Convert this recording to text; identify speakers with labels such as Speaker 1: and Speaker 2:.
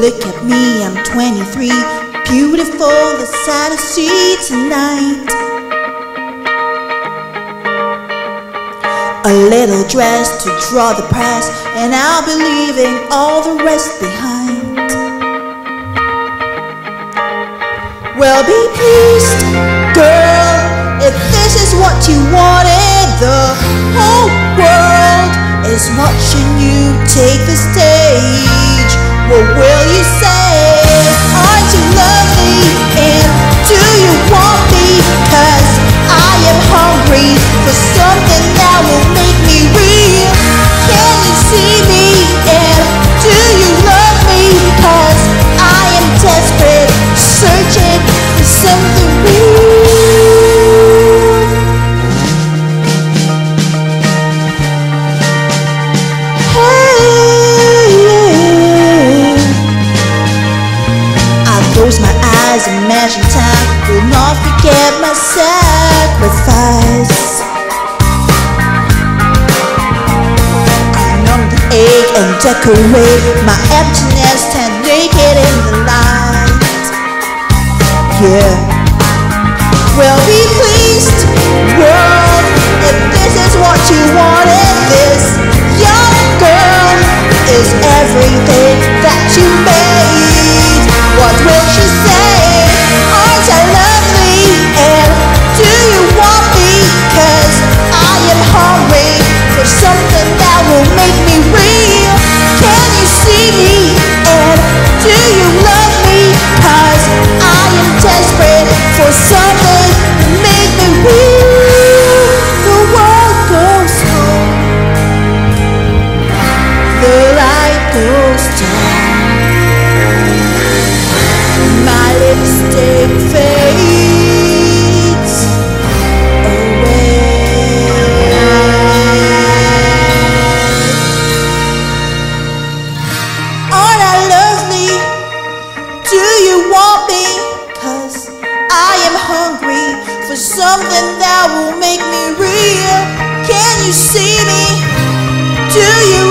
Speaker 1: Look at me, I'm 23, beautiful, the sight I see tonight. A little dress to draw the press, and I'll be leaving all the rest behind. Well, be pleased, girl, if this is what you wanted, the whole world is watching you decorate my emptiness Stand naked in the light. Yeah. Well, we I am hungry for something that will make me real. Can you see me? Do you